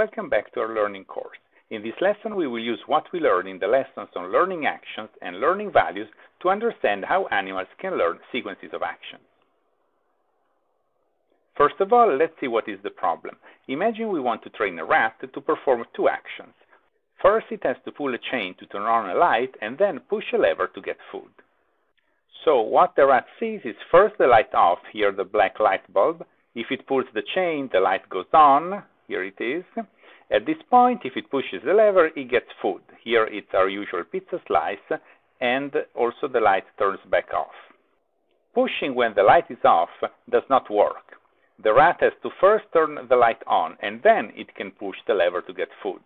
Welcome back to our learning course. In this lesson, we will use what we learned in the lessons on learning actions and learning values to understand how animals can learn sequences of actions. First of all, let's see what is the problem. Imagine we want to train a rat to perform two actions. First, it has to pull a chain to turn on a light and then push a lever to get food. So what the rat sees is first the light off, here the black light bulb. If it pulls the chain, the light goes on, here it is. At this point, if it pushes the lever, it gets food. Here it's our usual pizza slice, and also the light turns back off. Pushing when the light is off does not work. The rat has to first turn the light on, and then it can push the lever to get food.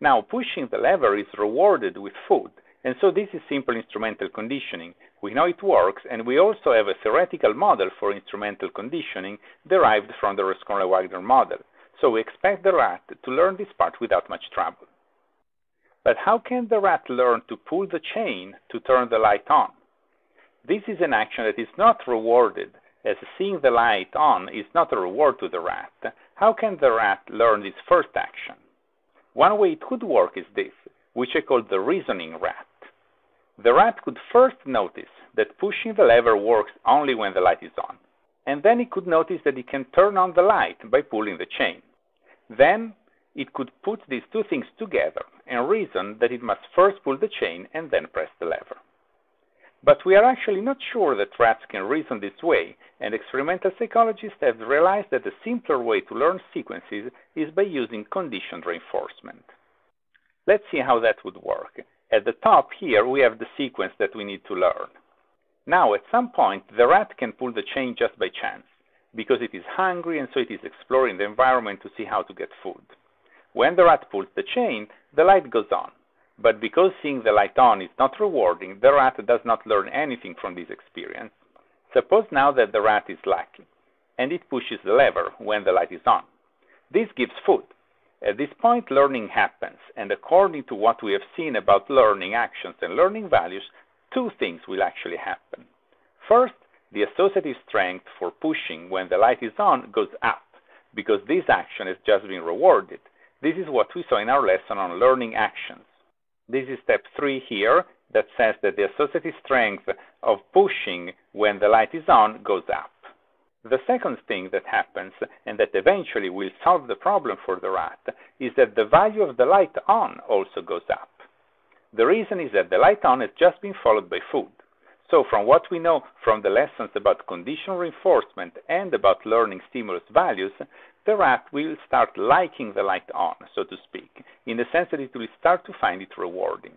Now, pushing the lever is rewarded with food, and so this is simple instrumental conditioning. We know it works, and we also have a theoretical model for instrumental conditioning derived from the Rescorla-Wagner model. So we expect the rat to learn this part without much trouble. But how can the rat learn to pull the chain to turn the light on? This is an action that is not rewarded, as seeing the light on is not a reward to the rat. How can the rat learn this first action? One way it could work is this, which I call the reasoning rat. The rat could first notice that pushing the lever works only when the light is on, and then it could notice that it can turn on the light by pulling the chain. Then it could put these two things together and reason that it must first pull the chain and then press the lever. But we are actually not sure that rats can reason this way, and experimental psychologists have realized that the simpler way to learn sequences is by using conditioned reinforcement. Let's see how that would work. At the top here, we have the sequence that we need to learn. Now, at some point, the rat can pull the chain just by chance because it is hungry and so it is exploring the environment to see how to get food. When the rat pulls the chain, the light goes on. But because seeing the light on is not rewarding, the rat does not learn anything from this experience. Suppose now that the rat is lucky, and it pushes the lever when the light is on. This gives food. At this point, learning happens, and according to what we have seen about learning actions and learning values, two things will actually happen. First, the associative strength for pushing when the light is on goes up, because this action has just been rewarded. This is what we saw in our lesson on learning actions. This is step three here that says that the associative strength of pushing when the light is on goes up. The second thing that happens, and that eventually will solve the problem for the rat, is that the value of the light on also goes up. The reason is that the light on has just been followed by food. So from what we know from the lessons about conditional reinforcement and about learning stimulus values, the rat will start liking the light on, so to speak, in the sense that it will start to find it rewarding.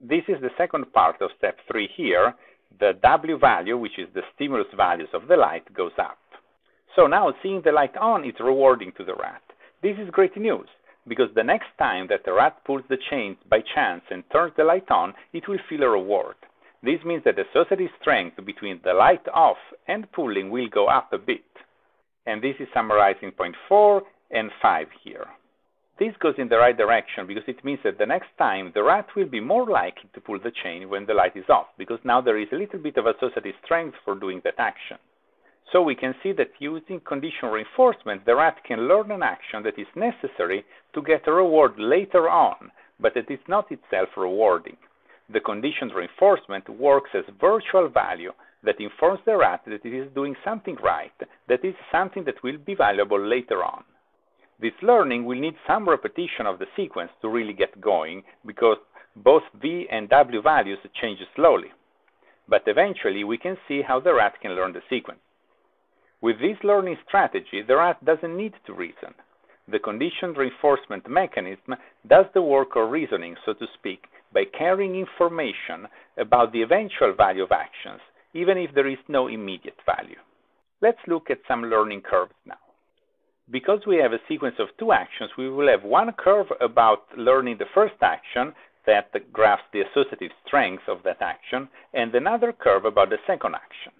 This is the second part of step 3 here. The W value, which is the stimulus values of the light, goes up. So now seeing the light on is rewarding to the rat. This is great news, because the next time that the rat pulls the chains by chance and turns the light on, it will feel a reward. This means that the associative strength between the light off and pulling will go up a bit. And this is summarizing point 4 and 5 here. This goes in the right direction because it means that the next time the rat will be more likely to pull the chain when the light is off, because now there is a little bit of associative strength for doing that action. So we can see that using conditional reinforcement, the rat can learn an action that is necessary to get a reward later on, but that is not itself rewarding. The conditioned reinforcement works as virtual value that informs the rat that it is doing something right, that is something that will be valuable later on. This learning will need some repetition of the sequence to really get going because both V and W values change slowly. But eventually we can see how the rat can learn the sequence. With this learning strategy, the rat doesn't need to reason. The conditioned reinforcement mechanism does the work of reasoning, so to speak, by carrying information about the eventual value of actions, even if there is no immediate value. Let's look at some learning curves now. Because we have a sequence of two actions, we will have one curve about learning the first action that graphs the associative strength of that action, and another curve about the second action.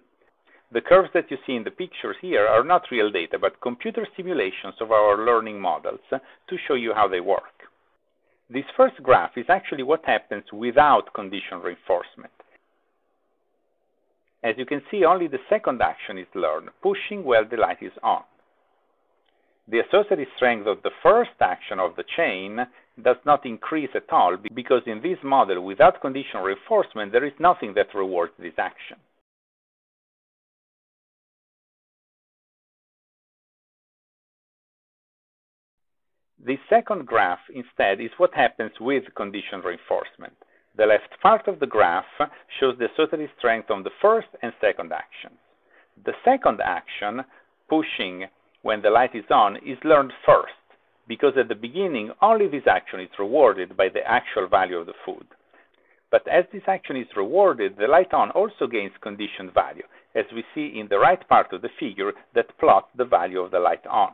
The curves that you see in the pictures here are not real data, but computer simulations of our learning models to show you how they work. This first graph is actually what happens without condition reinforcement. As you can see, only the second action is learned, pushing while the light is on. The associative strength of the first action of the chain does not increase at all because in this model without conditional reinforcement there is nothing that rewards this action. The second graph instead is what happens with conditional reinforcement. The left part of the graph shows the associative strength on the first and second actions. The second action, pushing when the light is on, is learned first because at the beginning only this action is rewarded by the actual value of the food. But as this action is rewarded, the light on also gains conditioned value, as we see in the right part of the figure that plots the value of the light on.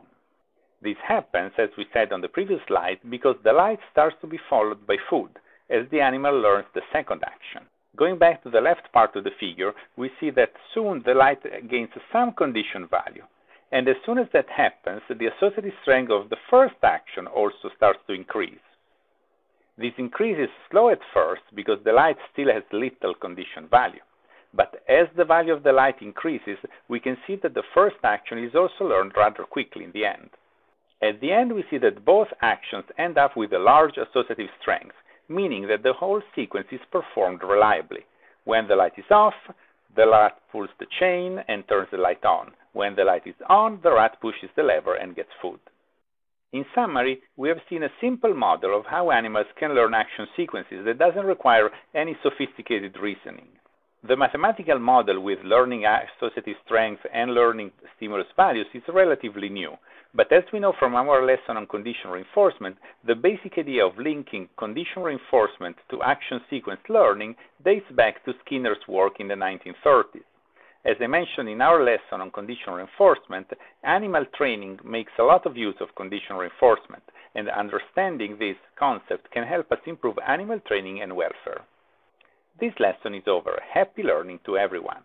This happens, as we said on the previous slide, because the light starts to be followed by food, as the animal learns the second action. Going back to the left part of the figure, we see that soon the light gains some conditioned value, and as soon as that happens, the associative strength of the first action also starts to increase. This increase is slow at first because the light still has little conditioned value. But as the value of the light increases, we can see that the first action is also learned rather quickly in the end. At the end, we see that both actions end up with a large associative strength, meaning that the whole sequence is performed reliably. When the light is off, the rat pulls the chain and turns the light on. When the light is on, the rat pushes the lever and gets food. In summary, we have seen a simple model of how animals can learn action sequences that doesn't require any sophisticated reasoning. The mathematical model with learning associative strength and learning stimulus values is relatively new, but as we know from our lesson on conditional reinforcement, the basic idea of linking conditional reinforcement to action sequence learning dates back to Skinner's work in the 1930s. As I mentioned in our lesson on conditional reinforcement, animal training makes a lot of use of conditional reinforcement, and understanding this concept can help us improve animal training and welfare. This lesson is over. Happy learning to everyone.